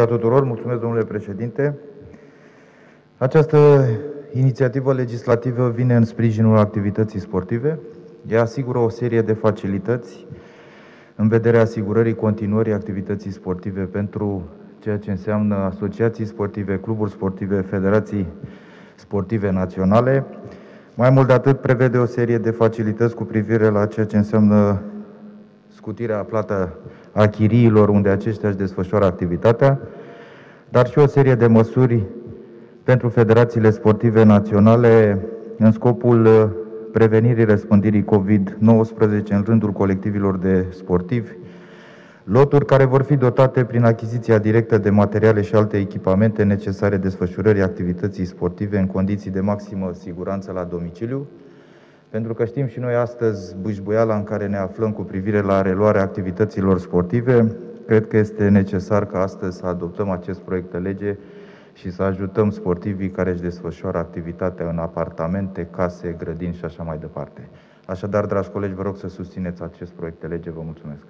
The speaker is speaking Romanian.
a tuturor, mulțumesc domnule președinte. Această inițiativă legislativă vine în sprijinul activității sportive. Ea asigură o serie de facilități în vederea asigurării continuării activității sportive pentru ceea ce înseamnă asociații sportive, cluburi sportive, federații sportive naționale. Mai mult de atât, prevede o serie de facilități cu privire la ceea ce înseamnă scutirea plată a chiriilor unde aceștia își desfășoară activitatea, dar și o serie de măsuri pentru federațiile sportive naționale în scopul prevenirii răspândirii COVID-19 în rândul colectivilor de sportivi, loturi care vor fi dotate prin achiziția directă de materiale și alte echipamente necesare desfășurării activității sportive în condiții de maximă siguranță la domiciliu, pentru că știm și noi astăzi bâșbuiala în care ne aflăm cu privire la reluarea activităților sportive, cred că este necesar ca astăzi să adoptăm acest proiect de lege și să ajutăm sportivii care își desfășoară activitatea în apartamente, case, grădini și așa mai departe. Așadar, dragi colegi, vă rog să susțineți acest proiect de lege. Vă mulțumesc.